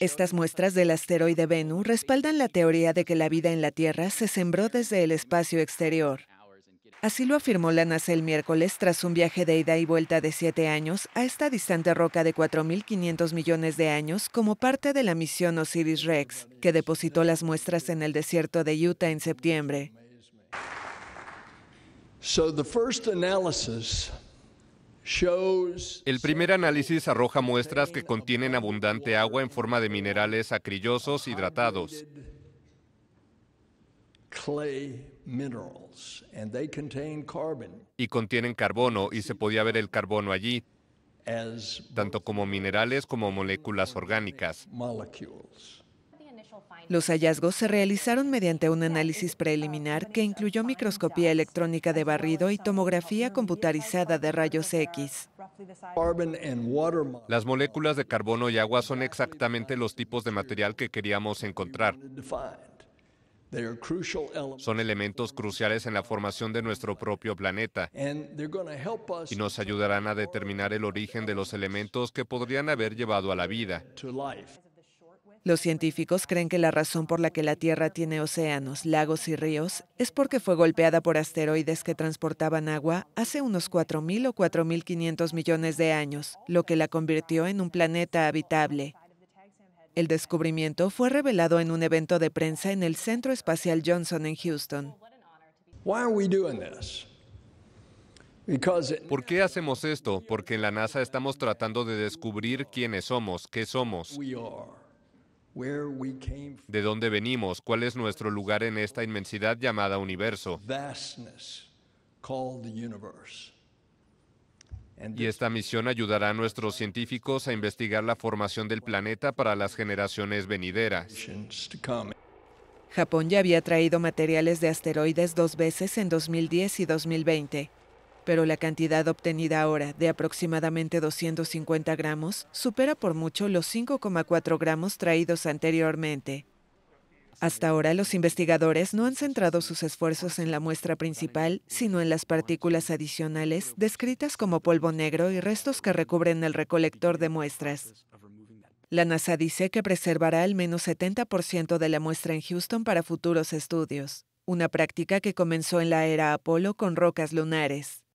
Estas muestras del asteroide Venus respaldan la teoría de que la vida en la Tierra se sembró desde el espacio exterior. Así lo afirmó la NASA el miércoles tras un viaje de ida y vuelta de siete años a esta distante roca de 4.500 millones de años como parte de la misión Osiris-Rex, que depositó las muestras en el desierto de Utah en septiembre. El primer análisis arroja muestras que contienen abundante agua en forma de minerales acrillosos hidratados. Y contienen carbono y se podía ver el carbono allí, tanto como minerales como moléculas orgánicas. Los hallazgos se realizaron mediante un análisis preliminar que incluyó microscopía electrónica de barrido y tomografía computarizada de rayos X. Las moléculas de carbono y agua son exactamente los tipos de material que queríamos encontrar. Son elementos cruciales en la formación de nuestro propio planeta y nos ayudarán a determinar el origen de los elementos que podrían haber llevado a la vida. Los científicos creen que la razón por la que la Tierra tiene océanos, lagos y ríos es porque fue golpeada por asteroides que transportaban agua hace unos 4.000 o 4.500 millones de años, lo que la convirtió en un planeta habitable. El descubrimiento fue revelado en un evento de prensa en el Centro Espacial Johnson en Houston. ¿Por qué hacemos esto? Porque en la NASA estamos tratando de descubrir quiénes somos, qué somos de dónde venimos, cuál es nuestro lugar en esta inmensidad llamada universo. Y esta misión ayudará a nuestros científicos a investigar la formación del planeta para las generaciones venideras. Japón ya había traído materiales de asteroides dos veces en 2010 y 2020 pero la cantidad obtenida ahora, de aproximadamente 250 gramos, supera por mucho los 5,4 gramos traídos anteriormente. Hasta ahora los investigadores no han centrado sus esfuerzos en la muestra principal, sino en las partículas adicionales descritas como polvo negro y restos que recubren el recolector de muestras. La NASA dice que preservará al menos 70% de la muestra en Houston para futuros estudios, una práctica que comenzó en la era Apolo con rocas lunares.